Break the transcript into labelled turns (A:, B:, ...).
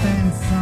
A: atenção.